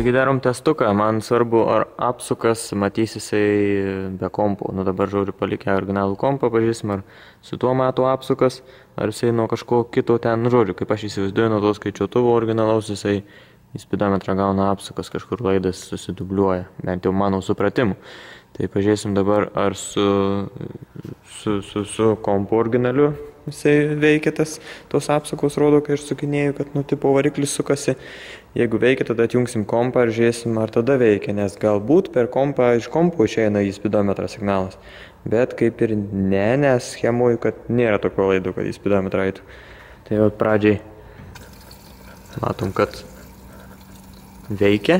Taigi darom testuką, man svarbu, ar apsukas matys jisai be kompo. Nu dabar žodžiu palikę originalų kompą, pažįsim, ar su tuo matu apsukas, ar jisai nuo kažko kito ten, nu žodžiu, kaip aš įsivaizduoju, nuo to skaičiuotuvo originalaus jisai į spidometrą gauna apsukas, kažkur laidas susidubliuoja, bent jau mano supratimu. Tai pažiūrėsim dabar, ar su, su, su, su kompu originaliu jisai veikia tas, tos apsukos rodo, kai aš sukinėjau, kad nu tipo variklis sukasi. Jeigu veikia, tada atjungsim kompą ir žiūrėsim, ar tada veikia, nes galbūt per kompą iš kompo išeina į spidometrą signalas. Bet kaip ir ne, nes schemuoju, kad nėra tokio laidų, kad į spidometrą eitų. Tai jau pradžiai matom, kad veikia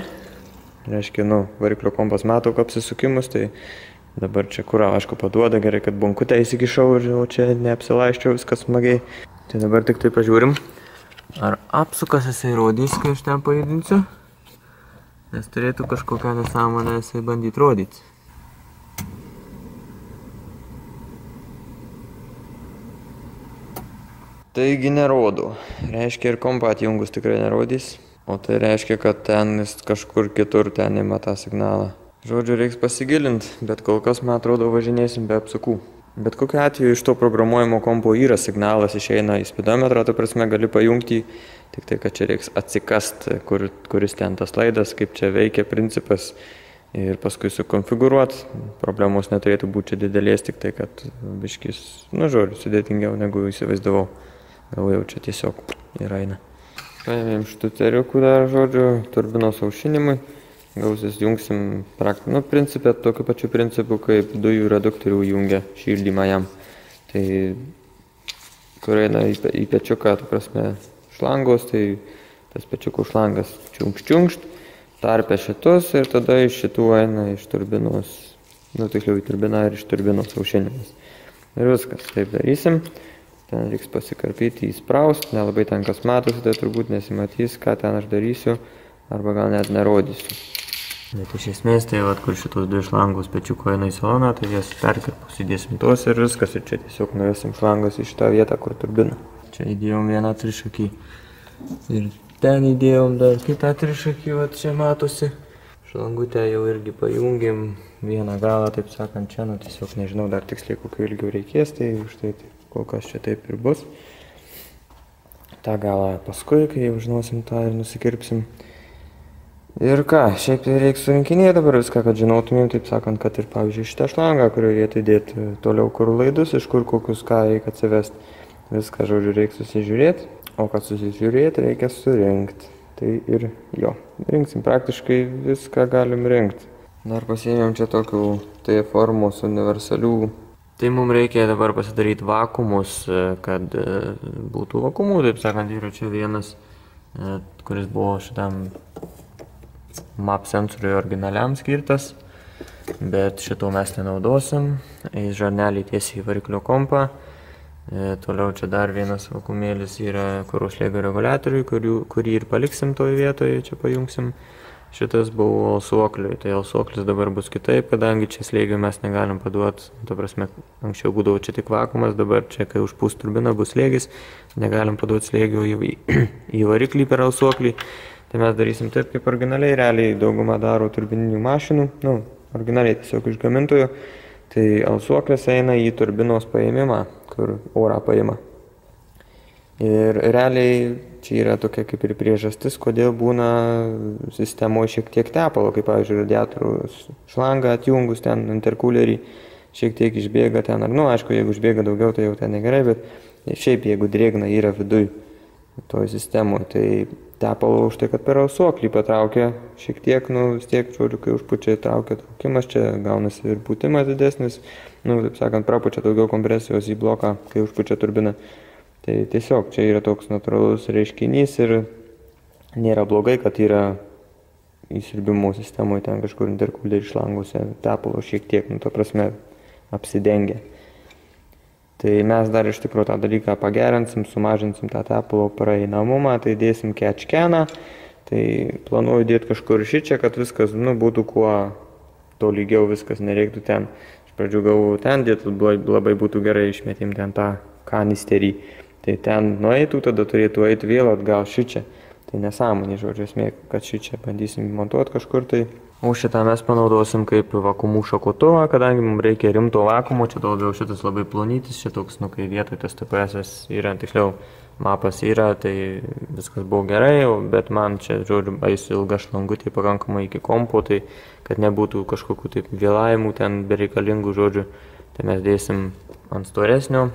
reiškia, nu, variklio kompas mato apsisukimus, tai dabar čia kurą, aišku, paduoda, gerai, kad bonkutę įsikišau ir jau čia neapsilaiščiau, viskas smagiai. Tai dabar tik tai pažiūrim, ar apsukas jisai rodys, kai aš ten pajudinsiu, nes turėtų kažkokią nesąmonę jisai bandyti rodyti. Taigi nerodo. Reiškia ir kompą atjungus tikrai nerodys. O tai reiškia, kad ten jis kažkur kitur ten ima tą signalą. Žodžiu, reiks pasigilinti, bet kol kas, man atrodo, važinėsim be apsukų. Bet kokiu atveju iš to programuojamo kompo yra signalas, išeina į spidometrą, tu prasme gali pajungti, tik tai, kad čia reiks atsikast, kur, kuris ten tas laidas, kaip čia veikia principas ir paskui sukonfigūruot. Problemos neturėtų būti čia didelės, tik tai, kad biškis, nu žodžiu, sudėtingiau negu įsivaizdavau. Gal jau čia tiesiog yra eina. Paėmėm štuteriukų dar, žodžiu, turbinos aušinimui. Gausis jungsim praktiką. Nu, principė, tokiu pačiu principu, kaip dujų reduktorių jungia šildymą jam. Tai, kur eina į, į pečiuką, tu prasme, šlangos, tai tas pečiukų šlangas čiunkšt čiunkšt, tarpia šitus ir tada iš šitų eina iš turbinos, nu, tiksliau į turbiną ir iš turbinos aušinimas. Ir viskas, taip darysim. Ten reiks pasikarpyti, įspraust, nelabai ten kas matosi, tai turbūt nesimatys, ką ten aš darysiu, arba gal net nerodysiu. Bet iš esmės tai, vat, kur šitos dvi šlangus pečiuko eina į saloną, tai jas perkirpus įdėsim tos ir viskas, ir čia tiesiog nuvesim šlangas į šitą vietą, kur turbina. Čia įdėjom vieną trišakį ir ten įdėjom dar kitą trišakį, vat čia matosi. Šlangutę jau irgi pajungėm vieną galą, taip sakant, čia, nu tiesiog nežinau dar tiksliai kokio ilgio reikės, tai už tai taip kol kas čia taip ir bus. Ta galą paskui, kai jau žinosim tą ir nusikirpsim. Ir ką, šiaip tai reikia surinkinėti dabar viską, kad žinotumėm, taip sakant, kad ir pavyzdžiui šitą šlangą, kurioje vietoje dėti toliau kur laidus, iš kur kokius ką reikia atsivesti. Viską, žodžiu, reikia susižiūrėti, o kad susižiūrėti, reikia surinkti. Tai ir jo, rinksim praktiškai viską galim rinkti. Dar pasiėmėm čia tokių T formos universalių Tai mums reikia dabar pasidaryti vakumus, e, kad e, būtų vakumų, taip sakant, yra čia vienas, e, kuris buvo šitam map sensoriui originaliam skirtas, bet šito mes nenaudosim, eis žarnelį tiesiai į variklio kompą. Toliau čia dar vienas vakumėlis yra kuros lėgo reguliatoriui, kurį ir paliksim toje vietoje, čia pajungsim. Šitas buvo alsuokliui, tai alsuoklis dabar bus kitaip, kadangi čia slėgio mes negalim paduoti, ta prasme, anksčiau būdavo čia tik vakumas, dabar čia, kai užpūs turbina, bus slėgis, negalim paduoti slėgio į, į variklį per alsuoklį, tai mes darysim taip, kaip originaliai, realiai dauguma daro turbininių mašinų, nu, originaliai tiesiog iš gamintojo, tai alsuoklis eina į turbinos paėmimą, kur orą paima. Ir realiai čia yra tokia kaip ir priežastis, kodėl būna sistemoje šiek tiek tepalo, kaip pavyzdžiui, radiatorių šlangą atjungus ten interkulerį, šiek tiek išbėga ten, ar, nu, aišku, jeigu išbėga daugiau, tai jau ten negerai, bet šiaip jeigu drėgna yra viduj toje sistemoje, tai tepalo už tai, kad per ausuoklį patraukia šiek tiek, nu, vis tiek, žodžiu, kai užpučia traukia traukimas, čia gaunasi ir pūtimas didesnis, nu, taip sakant, prapučia daugiau kompresijos į bloką, kai užpučia turbiną. Tai tiesiog čia yra toks natūralus reiškinys ir nėra blogai, kad yra įsirbimo sistemoje ten kažkur interkuliai išlanguose tepalo šiek tiek, nu, to prasme, apsidengia. Tai mes dar iš tikrųjų tą dalyką pagerinsim, sumažinsim tą tepalo praeinamumą, tai dėsim kečkeną, tai planuoju dėti kažkur šičia, kad viskas, nu, būtų kuo tolygiau viskas, nereiktų ten. Iš pradžių galvoju ten dėti, labai būtų gerai išmetim ten tą kanisterį tai ten nueitų, tada turėtų eiti vėl atgal šičia. Tai nesąmonė, žodžiu, esmė, kad šį čia bandysim montuoti kažkur tai. O šitą mes panaudosim kaip vakumų šakotuvą, kadangi mums reikia rimto vakumo, čia daugiau šitas labai plonytis, šitoks, nu kai vietoj tas TPS yra, tiksliau, mapas yra, tai viskas buvo gerai, bet man čia, žodžiu, eisiu ilgą šlangutį pakankamai iki kompo, tai kad nebūtų kažkokių taip vėlavimų ten bereikalingų žodžių, tai mes dėsim ant storesnio,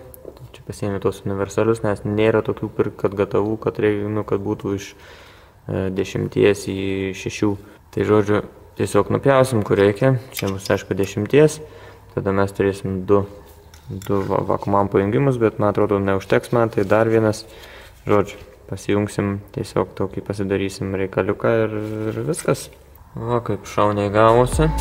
čia pasiėmė tos universalius, nes nėra tokių kad gatavų, kad, reikia, nu, kad būtų iš e, dešimties į šešių. Tai žodžiu, tiesiog nupjausim, kur reikia, čia bus aišku dešimties, tada mes turėsim du du vakuumam pajungimus, bet man atrodo neužteks man, tai dar vienas, žodžiu, pasijungsim, tiesiog tokį pasidarysim reikaliuką ir, ir viskas. O kaip šauniai gavosi.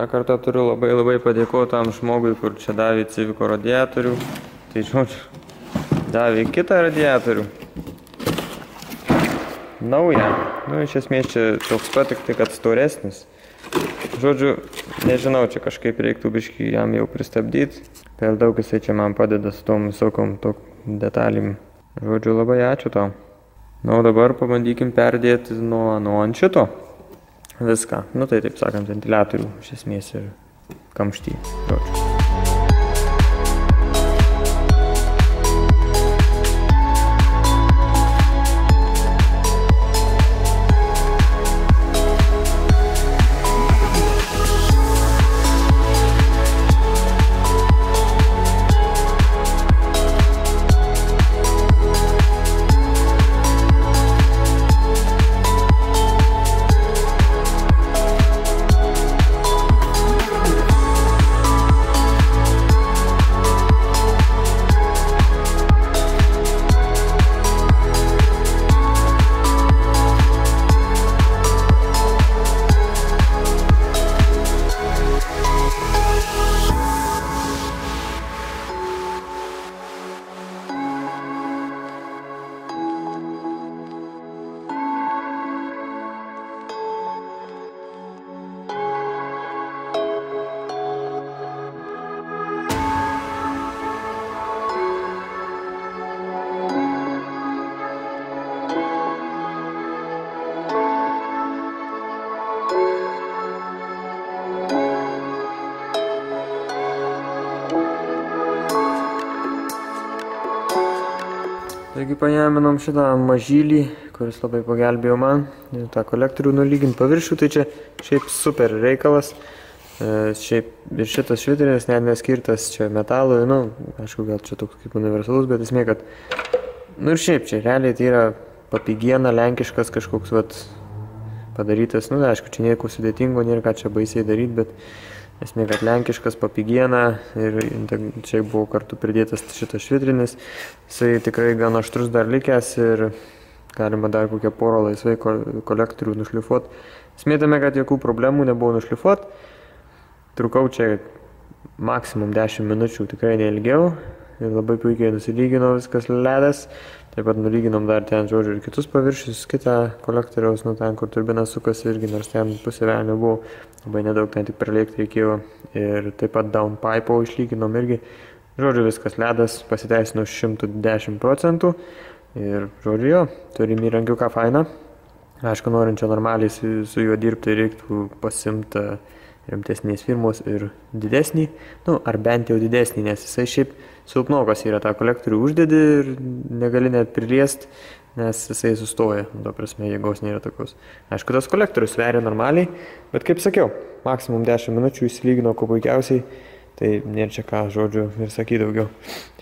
Dar kartą turiu labai labai padėkoti tam žmogui, kur čia davė Civiko radiatorių. Tai žodžiu, davė kitą radiatorių naują. Nu, iš esmės čia toks pat, tik tai, kad storesnis. Žodžiu, nežinau, čia kažkaip reiktų biškai jam jau pristabdyti. Per daug jisai čia man padeda su tom visokom detalėm. Žodžiu, labai ačiū tau. Na, o dabar pabandykim perdėti nuo, nuo ant šito viską. Nu, tai taip sakant, ventiliatorių iš esmės ir kamštį. Žodžiu. Taigi paėminom šitą mažylį, kuris labai pagelbėjo man, tą kolektorių nulyginti paviršių, tai čia šiaip super reikalas. E, šiaip ir šitas švitrinis net neskirtas čia metalui, nu, aišku, gal čia toks kaip universalus, bet esmė, kad, nu ir šiaip čia realiai tai yra papigiena, lenkiškas kažkoks, vat, padarytas, nu, aišku, čia nieko sudėtingo, nėra ką čia baisiai daryti, bet Esmė, kad lenkiškas papigiena ir čia buvo kartu pridėtas šitas švitrinis. Jisai tikrai gan aštrus dar likęs ir galima dar kokią porą laisvai kolektorių nušlifuoti. Esmė tame, kad jokių problemų nebuvo nušlifuoti. Trukau čia maksimum 10 minučių, tikrai neilgiau. Ir labai puikiai nusilygino viskas ledas. Taip pat nulyginom dar ten, žodžiu, ir kitus paviršius, kitą kolektoriaus, nu ten, kur turbina sukasi irgi, nors ten pusė velnio buvo, labai nedaug ten tik pralėkti reikėjo. Ir taip pat downpipe išlyginom irgi. Žodžiu, viskas ledas pasiteisino 110 procentų. Ir, žodžiu, jo, turim įrankiuką fainą. Aišku, norinčio normaliai su, su juo dirbti reiktų pasimti rimtesnės firmos ir didesnį, nu, ar bent jau didesnį, nes jisai šiaip silpnokas yra tą kolektorių uždedi ir negali net priliest, nes jisai sustoja, to prasme jėgos nėra tokios. Aišku, tas kolektorius sveria normaliai, bet kaip sakiau, maksimum 10 minučių įsilygino kuo puikiausiai, tai nėra čia ką žodžiu ir sakyti daugiau.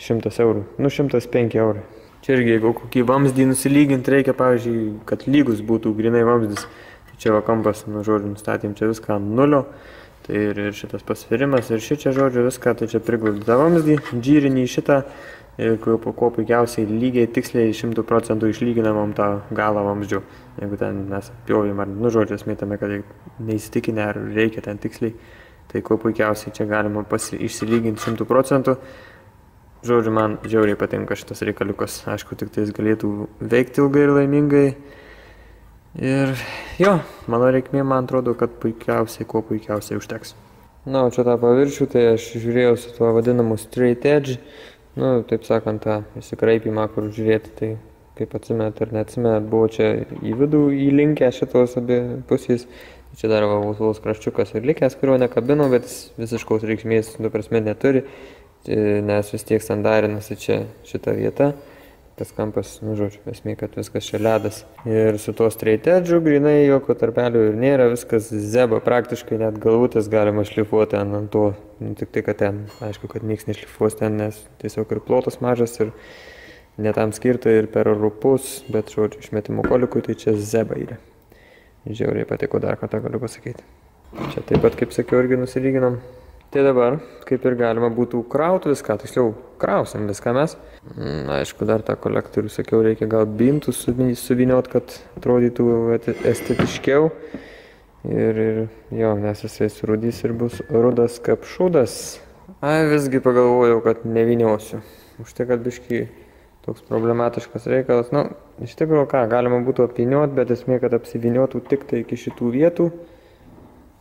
100 eurų, nu 105 eurų. Čia irgi, jeigu kokį vamzdį nusilyginti reikia, pavyzdžiui, kad lygus būtų grinai vamzdis, tai čia va kampas, nu žodžiu, nustatėm čia viską ant nulio, Tai ir, ir šitas pasvirimas, ir šičia žodžiu viską, tai čia priglaudė vamzdį, džyrinį šitą, ir kuo, kuo puikiausiai lygiai tiksliai 100 procentų išlyginamam tą galą vamzdžių. Jeigu ten mes apjovim ar, nu žodžiu, esmėtame, kad neįsitikinę ar reikia ten tiksliai, tai kuo puikiausiai čia galima pasi, išsilyginti 100 procentų. Žodžiu, man žiauriai patinka šitas reikaliukas. Aišku, tik tai jis galėtų veikti ilgai ir laimingai. Ir jo, mano reikmė man atrodo, kad puikiausiai, kuo puikiausiai užteks. Na, o čia tą paviršių, tai aš žiūrėjau su tuo vadinamu straight edge, nu, taip sakant, tą įsikraipimą, kur žiūrėti, tai kaip atsimet ar neatsimet, buvo čia į vidų įlinkę šitos abi pusės. Čia dar vos vos kraščiukas ir likęs, kurio nekabino, bet visiškos reikšmės, nu, prasme, neturi, nes vis tiek sandarinasi čia šita vieta tas kampas, nu žodžiu, esmė, kad viskas čia ledas. Ir su tuo streitedžiu grinai jokio tarpelio ir nėra, viskas zeba, praktiškai net galvutės galima šlifuoti ant, ant to, nu, tik tai, kad ten, aišku, kad niekas nešlifuos ten, nes tiesiog ir plotas mažas ir netam skirta ir per rupus, bet žodžiu, išmetimo kolikui tai čia zeba yra. Žiauriai patiko dar kartą galiu pasakyti. Čia taip pat, kaip sakiau, irgi nusilyginom. Tai dabar, kaip ir galima būtų krauti viską, tiksliau, krausim viską mes. Na, mm, aišku, dar tą kolektorių, sakiau, reikia gal bintų suviniot, kad atrodytų estetiškiau. Ir, ir jo, nes jisai surudys ir bus rudas kaip šūdas. Ai, visgi pagalvojau, kad neviniosiu. Už tai, kad biškai toks problematiškas reikalas. Na, nu, iš tikrųjų, ką, galima būtų apviniot, bet esmė, kad apsiviniotų tik tai iki šitų vietų.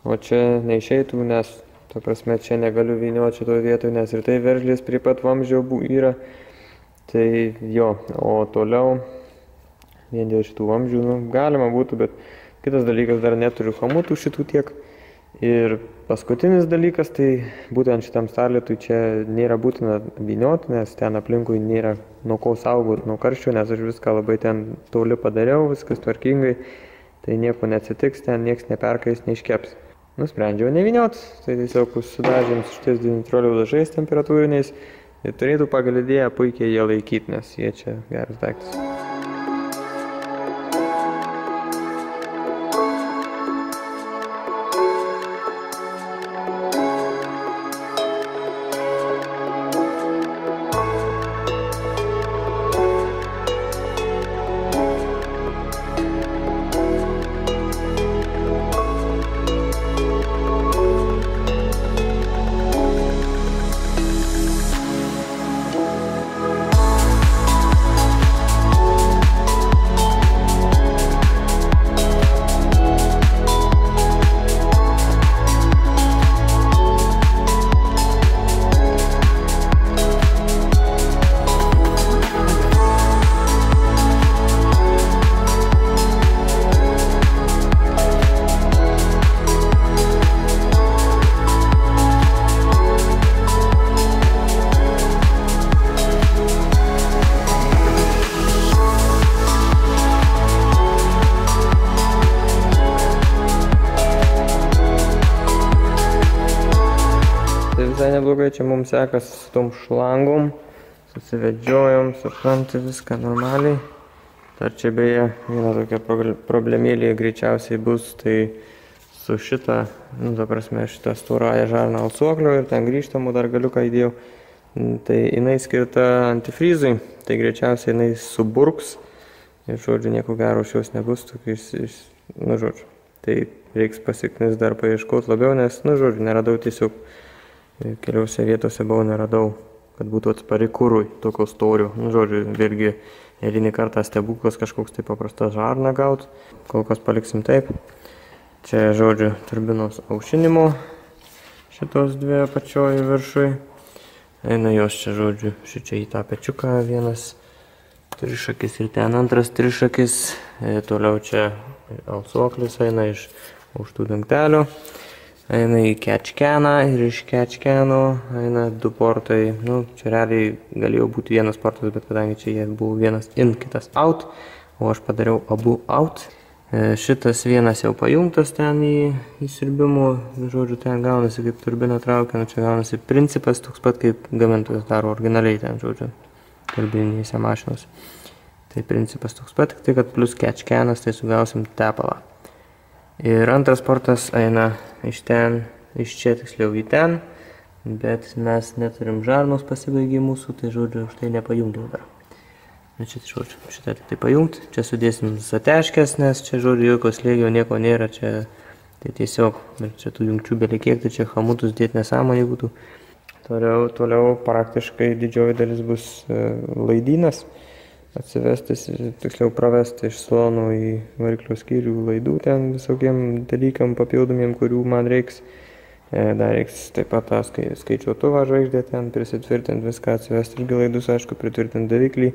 O čia neišeitų, nes Ta prasme, čia negaliu vynioti šitoje vietoje, nes ir tai veržlės prie pat vamzdžio yra. Tai jo, o toliau, vien dėl šitų vamzdžių, nu, galima būtų, bet kitas dalykas, dar neturiu hamutų šitų tiek. Ir paskutinis dalykas, tai būtent šitam starlėtui čia nėra būtina vynioti, nes ten aplinkui nėra nuo ko saugoti, nuo karščio, nes aš viską labai ten toli padariau, viskas tvarkingai, tai nieko neatsitiks, ten niekas neperkais, neiškeps nusprendžiau neviniot, tai tiesiog sudažėm su šitais dinitrolio dažais temperatūriniais ir turėtų pagal idėją puikiai jie laikyti, nes jie čia geras daiktas. Čia mums sekasi su tom šlangom. Susivedžiojom, suprantu viską normaliai. Dar čia beje viena tokia problemėlė greičiausiai bus, tai su šita, nu, ta prasme, šita storąją žarną alsuoklio ir ten grįžtamų dar galiuką įdėjau. Tai jinai skirta antifrizui, tai greičiausiai jinai suburks. Ir žodžiu, nieko gero šios nebus, tokiais, nu žodžiu. Tai reiks pasiknis dar paieškoti labiau, nes, nu žodžiu, neradau tiesiog keliose vietose buvau neradau, kad būtų atspari kūrui tokio storio. Nu, žodžiu, vėlgi eilinį kartą stebuklas kažkoks tai paprasta žarna gaut. Kol kas paliksim taip. Čia, žodžiu, turbinos aušinimo šitos dvi apačioje viršui. Eina jos čia, žodžiu, šičia į tą pečiuką vienas trišakis ir ten antras trišakis. E, toliau čia alsuoklis eina iš aukštų dangtelių eina į kečkeną ir iš kečkeno eina du portai. Nu, čia realiai galėjo būti vienas portas, bet kadangi čia jie buvo vienas in, kitas out, o aš padariau abu out. E, šitas vienas jau pajungtas ten į, į sirbimo, žodžiu, ten gaunasi kaip turbina traukia, nu čia gaunasi principas toks pat kaip gamintojas daro originaliai ten, žodžiu, turbininėse mašinos. Tai principas toks pat, tik tai kad plus kečkenas, tai sugausim tepalą. Ir antras portas eina iš ten, iš čia tiksliau į ten, bet mes neturim žarnos pasibaigė mūsų, tai žodžiu, už tai nepajungiau dar. Na čia, žodžiu, šitą tik tai pajungti, čia sudėsim sateškės, nes čia, žodžiu, jokio slėgio nieko nėra, čia tai tiesiog, ir čia tų jungčių belikiek, tai čia hamutus dėti nesąmonė būtų. Toliau, toliau praktiškai didžioji dalis bus e, laidynas atsivesti, tiksliau pravesti iš salonų į variklio skyrių laidų ten visokiem dalykam papildomiem, kurių man reiks. E, dar reiks taip pat tą skai, skaičiuotuvą žvaigždę ten prisitvirtinti, viską atsivesti irgi laidus, aišku, pritvirtinti daviklį,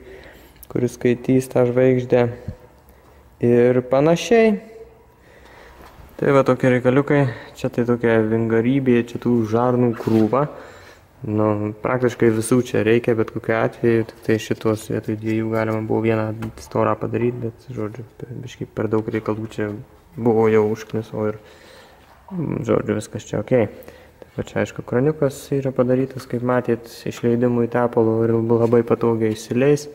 kuris skaitys tą žvaigždę. Ir panašiai. Tai va tokie reikaliukai, čia tai tokia vingarybė, čia tų žarnų krūva. Nu, praktiškai visų čia reikia, bet kokiu atveju, tik tai šitos vietoj dviejų galima buvo vieną storą padaryti, bet, žodžiu, biškai per daug reikalų čia buvo jau užkniso ir Žodžiu, viskas čia ok. Taip pat čia aišku, kraniukas yra padarytas, kaip matėt, išleidimui tepalo ir labai patogiai įsileis.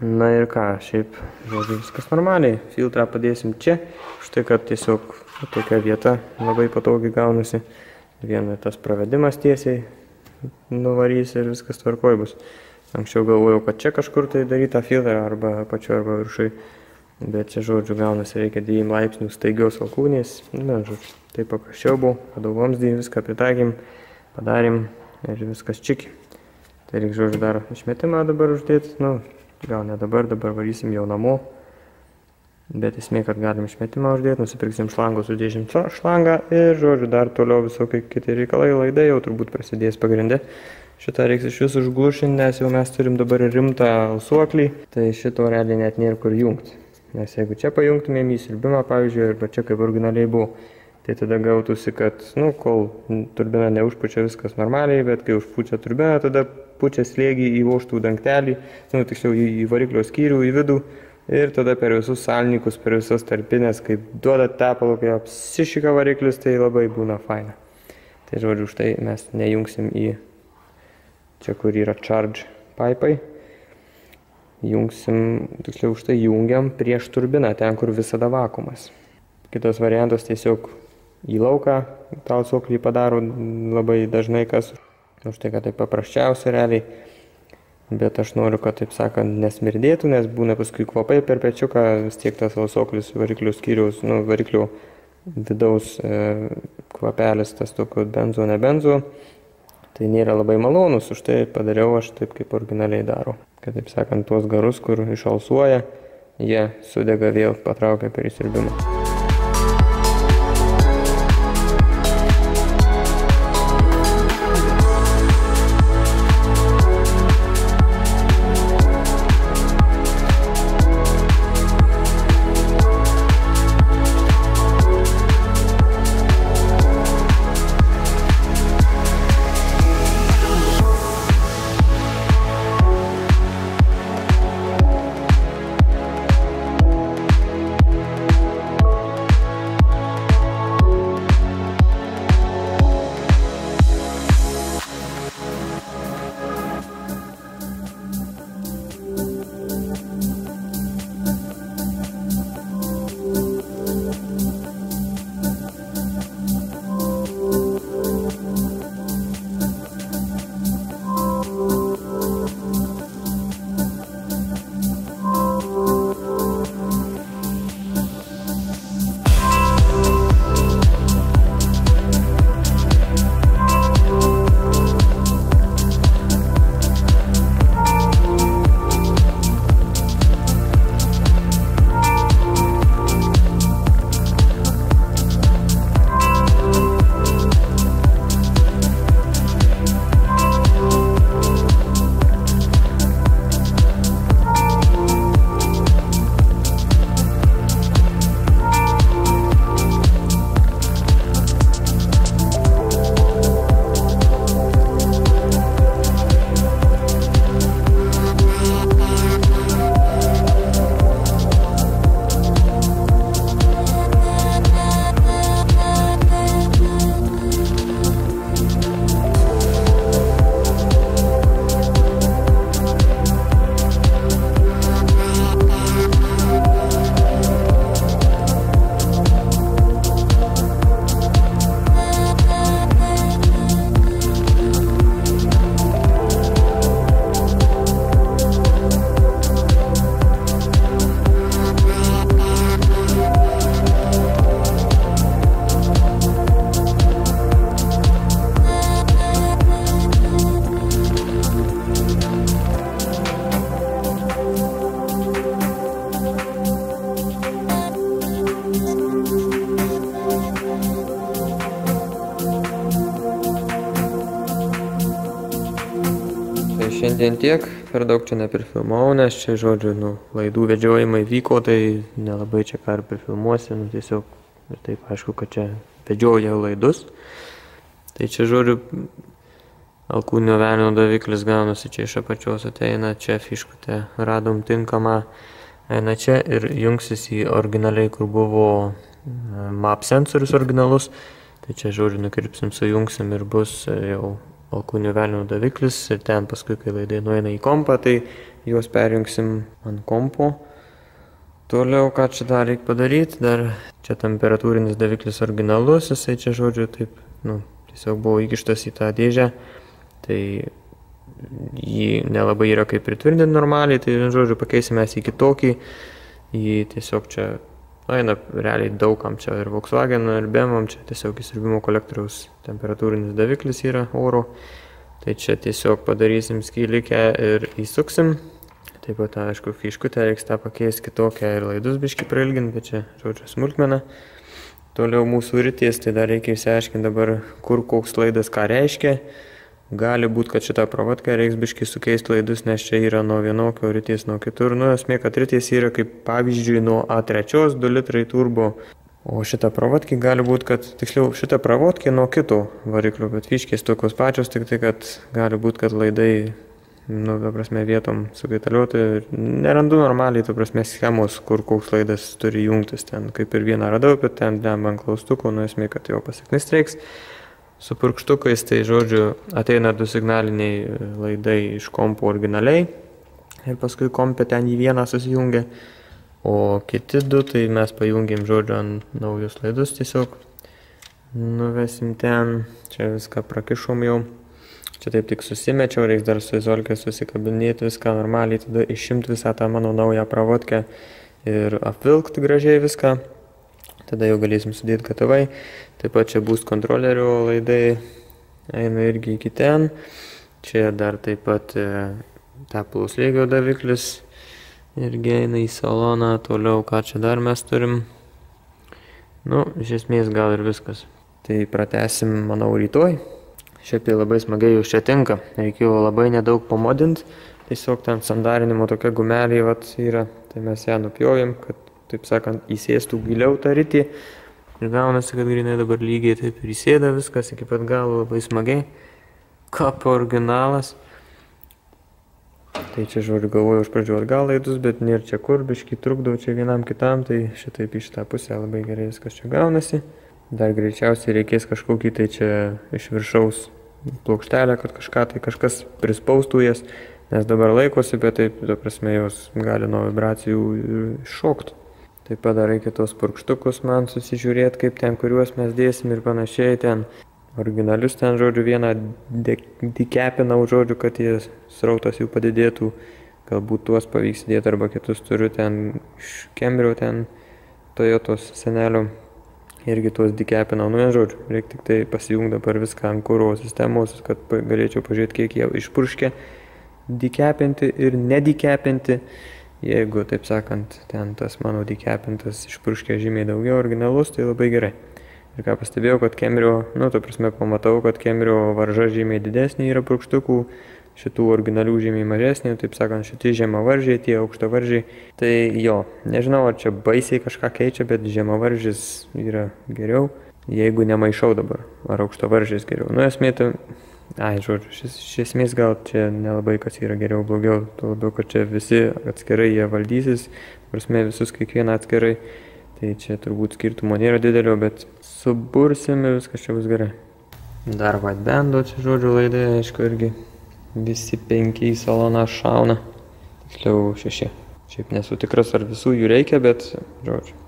Na ir ką, šiaip, žodžiu, viskas normaliai. Filtrą padėsim čia, štai kad tiesiog tokia vieta labai patogiai gaunasi. Viena tas pravedimas tiesiai nuvarys ir viskas tvarkoj bus. Anksčiau galvojau, kad čia kažkur tai daryta filtrą arba apačioje arba viršui. Bet čia, žodžiu, gaunasi reikia 2 laipsnių staigios alkūnės. Na, žodžiu, Tai paprasčiau buvo, radau vamzdį, viską pritaikėm, padarėm ir viskas čiki. Tai reikia, žodžiu, dar išmetimą dabar uždėti, nu, gal ne dabar, dabar varysim jau namo. Bet esmė, kad galim išmetimą uždėti, nusipirksim šlangą, sudėsim šlangą ir, žodžiu, dar toliau visokie kiti reikalai, laidai jau turbūt prasidės pagrindė. Šitą reiks iš visų užglušinti, nes jau mes turim dabar rimtą alsuoklį, tai šito realiai net nėra kur jungti. Nes jeigu čia pajungtumėm į sirbimą, pavyzdžiui, arba čia kaip originaliai buvo, Tai tada gautųsi, kad, nu, kol turbina neužpučia viskas normaliai, bet kai užpučia turbina, tada pučia slėgį į voštų dangtelį, nu, tiksliau į variklio skyrių, į vidų ir tada per visus salnikus, per visas tarpinės, kai duoda tepalo, kai apsišika variklis, tai labai būna faina. Tai žodžiu, už tai mes nejungsim į čia, kur yra charge pipai. Jungsim, tiksliau už tai jungiam prieš turbiną, ten, kur visada vakumas. Kitas variantas tiesiog į lauką tą atsuklį padaro labai dažnai kas. Už tai, kad tai paprasčiausia realiai. Bet aš noriu, kad, taip sakant, nesmirdėtų, nes būna paskui kvapai per pečiuką, vis tiek tas alsoklis variklių skyriaus, nu, variklių vidaus e, kvapelis, tas tokio benzo, ne benzo. Tai nėra labai malonus, už tai padariau aš taip, kaip originaliai daro. Kad, taip sakant, tuos garus, kur išalsuoja, jie sudega vėl patraukia per įsirbimą. Tiek, per daug čia neprifilmavau, nes čia, žodžiu, nu, laidų vedžiojimai vyko, tai nelabai čia ką ir prifilmuosi, nu, tiesiog ir taip aišku, kad čia vedžioja laidus. Tai čia, žodžiu, alkūnio velnio daviklis gaunasi čia iš apačios ateina, čia fiškutė radom tinkamą, eina čia ir jungsis į originaliai, kur buvo e, map sensorius originalus. Tai čia, žodžiu, nukirpsim, sujungsim ir bus jau alkūnio velnio daviklis ir ten paskui, kai laidai nueina į kompą, tai juos perjungsim ant kompo. Toliau, ką čia dar reikia padaryti, dar čia temperatūrinis daviklis originalus, jisai čia, žodžiu, taip, nu, tiesiog buvo įkištas į tą dėžę tai jį nelabai yra kaip pritvirtinti normaliai, tai žodžiu pakeisime į kitokį, jį tiesiog čia eina realiai daugam čia ir Volkswagen, ir BMW, čia tiesiog įsirbimo kolektoriaus temperatūrinis daviklis yra oro, tai čia tiesiog padarysim skylikę ir įsuksim. Taip pat, aišku, fiškutę reiks tą pakeisti kitokią ir laidus biški prailginti, bet čia, žodžiu, smulkmena. Toliau mūsų ryties, tai dar reikia įsiaiškinti dabar, kur koks laidas ką reiškia. Gali būti, kad šitą pravatką reiks biškai sukeisti laidus, nes čia yra nuo vienokio ryties nuo kitur. Nu, esmė, kad ryties yra kaip pavyzdžiui nuo A3 2 litrai turbo. O šitą pravatkį gali būti, kad tiksliau šitą pravatkį nuo kito variklio, bet fiškės tokios pačios, tik tai, kad gali būti, kad laidai, nu, ta prasme, vietom sukaitaliuoti. Nerandu normaliai, ta prasme, schemos, kur koks laidas turi jungtis. Ten kaip ir vieną radau, bet ten dem ant klaustukų, nu, esmė, kad jo pasieknis reiks su purkštukais, tai žodžiu ateina du signaliniai e, laidai iš kompo originaliai ir paskui kompė ten į vieną susijungia, o kiti du tai mes pajungiam žodžiu ant naujus laidus tiesiog nuvesim ten, čia viską prakišom jau. Čia taip tik susimečiau, reiks dar su izolkė susikabinėti viską normaliai, tada išimti visą tą mano naują pravodkę ir apvilkti gražiai viską. Tada jau galėsim sudėti gatavai. Taip pat čia bus kontrolerio laidai, eina irgi iki ten. Čia dar taip pat e, tepalus lygio daviklis irgi eina į saloną. Toliau ką čia dar mes turim. Nu, iš esmės gal ir viskas. Tai pratesim, manau, rytoj. Šiaip tai labai smagiai jūs čia tinka. Reikėjo labai nedaug pamodinti. Tiesiog ten sandarinimo tokia gumelė vat, yra. Tai mes ją nupjovėm, kad, taip sakant, įsėstų giliau tą rytį. Ir gaunasi, kad grinai dabar lygiai taip ir įsėda viskas iki pat galo labai smagiai. Kapo originalas. Tai čia žodžiu galvoju iš pradžių atgal laidus, bet nėra čia kur, biškai trukdau čia vienam kitam, tai šitaip iš tą pusę labai gerai viskas čia gaunasi. Dar greičiausiai reikės kažkokį tai čia iš viršaus plokštelę, kad kažką tai kažkas prispaustų jas, nes dabar laikosi, bet taip, to prasme, jos gali nuo vibracijų šokti. Taip pat dar reikia tos purkštukus man susižiūrėti, kaip ten, kuriuos mes dėsim ir panašiai ten. Originalius ten, žodžiu, vieną dikepinau, žodžiu, kad jie srautas jų padidėtų. Galbūt tuos pavyks dėti arba kitus turiu ten iš Kembrio, ten Toyotos senelio. Irgi tuos dikepinau, nu, žodžiu, reikia tik tai pasijungti dabar viską ant kūro sistemos, kad galėčiau pažiūrėti, kiek jie išpurškė dikepinti ir nedikepinti jeigu, taip sakant, ten tas mano dikepintas išpurškė žymiai daugiau originalus, tai labai gerai. Ir ką pastebėjau, kad kemrio, nu, to prasme, pamatau, kad kemrio varža žymiai didesnė yra purkštukų, šitų originalių žymiai mažesnė, taip sakant, šitie žemavaržiai, tie aukštavaržiai. Tai jo, nežinau, ar čia baisiai kažką keičia, bet žemavaržys yra geriau, jeigu nemaišau dabar, ar aukštavaržys geriau. Nu, esmė, tai Ai, žodžiu, šis, iš esmės gal čia nelabai kas yra geriau, blogiau, tuo labiau, kad čia visi atskirai jie valdysis, prasme visus kiekvieną atskirai, tai čia turbūt skirtumo nėra didelio, bet subursim ir viskas čia bus gerai. Dar whitebando čia žodžiu laidai, aišku, irgi visi penki į saloną šauna, tiksliau šeši. Šiaip nesu tikras, ar visų jų reikia, bet, žodžiu,